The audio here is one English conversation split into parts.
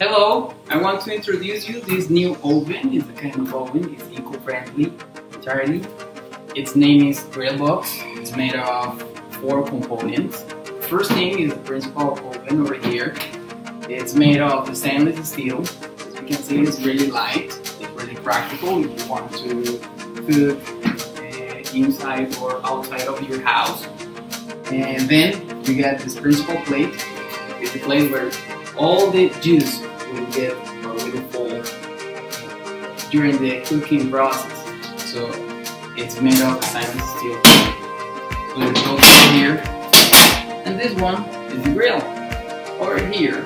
Hello, I want to introduce you this new oven. It's a kind of oven, it's eco-friendly entirely. Its name is Grillbox. It's made of four components. First thing is the principal oven over here. It's made of stainless steel. As you can see, it's really light. It's really practical if you want to cook uh, inside or outside of your house. And then you get this principal plate. It's the plate where all the juice will get or will fall during the cooking process. So it's made of stainless steel. So it goes here. And this one is the grill. Over here.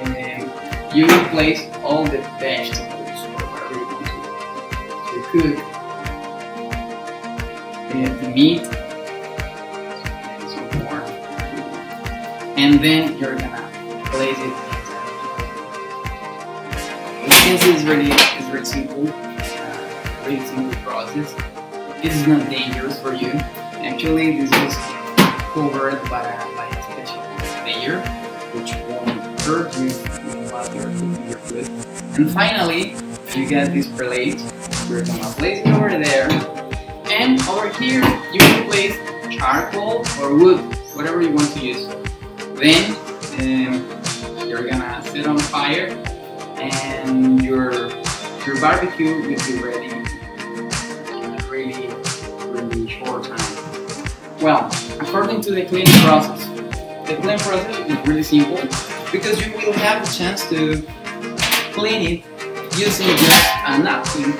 And you will place all the vegetables or whatever you want to, cook. And the meat. Some more. And then you're gonna place it since it's really it's very simple, uh, really simple process. This is not dangerous for you. Actually, this is covered by a, by a layer, which won't hurt you while you're cooking your food. And finally, you get this plate. We're gonna place it over there, and over here you can place charcoal or wood, whatever you want to use. Then um, you're gonna set on fire and your your barbecue will be ready in a really really short time. Well, according to the cleaning process, the cleaning process is really simple because you will have the chance to clean it using just a napkin.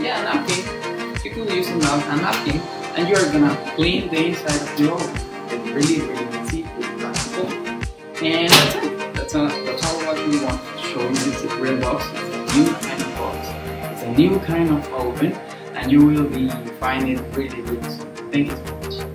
Yeah, a napkin. You could use a napkin and you are gonna clean the inside of your oven. It's really really easy, practical, and that's it. That's all. It's a a new kind of box. It's a new kind of oven and you will be finding really good. Thank you so much.